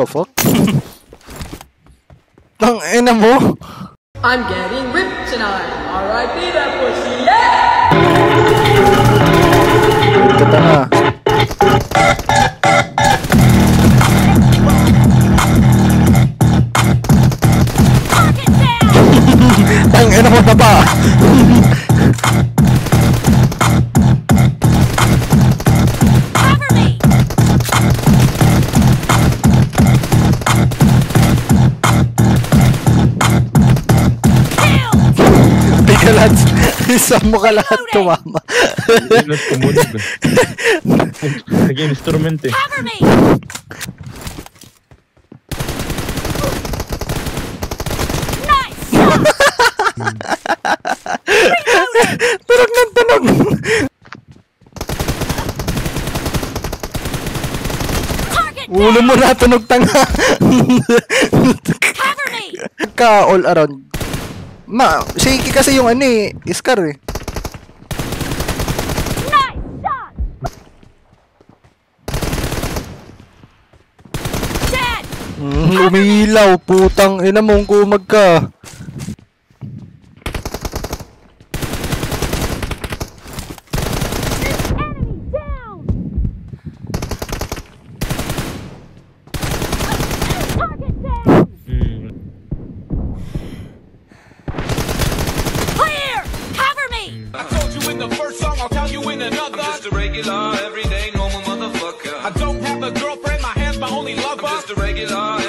The fuck? Tang ina mo? I'm getting ripped tonight. R.I.P. that pussy. Yeah! Ito na. Tang ina mo baba. Bigla lahat. Isang mo ka lahat tumama. Bilas tumunog eh. Naging instrument eh. Cover me! Nice! Tunog ng tunog. Ulo mo na tunog tanga. Cover me! ka all around. Ma, shaky kasi yung ano eh, Iskar eh. Nice shot! Dead! Mm, umilaw, putang ina mong kumag ka. regular, everyday, normal motherfucker. I don't have a girlfriend, my hands my only lover. I'm just a regular,